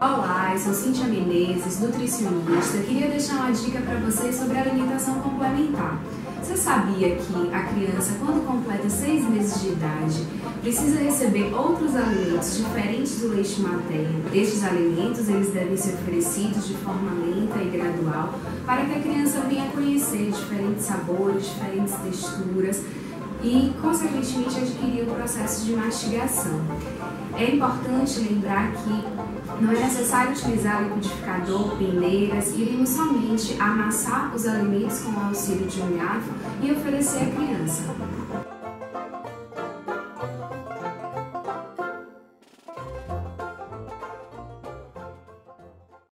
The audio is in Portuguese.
Olá, eu sou Cintia Menezes, nutricionista. Queria deixar uma dica para vocês sobre alimentação complementar. Você sabia que a criança, quando completa seis meses de idade, precisa receber outros alimentos diferentes do leite materno? Estes alimentos eles devem ser oferecidos de forma lenta e gradual para que a criança venha conhecer diferentes sabores, diferentes texturas e, consequentemente, adquirir o processo de mastigação. É importante lembrar que não é necessário utilizar liquidificador, peneiras, iremos somente amassar os alimentos com o auxílio de um garfo e oferecer à criança.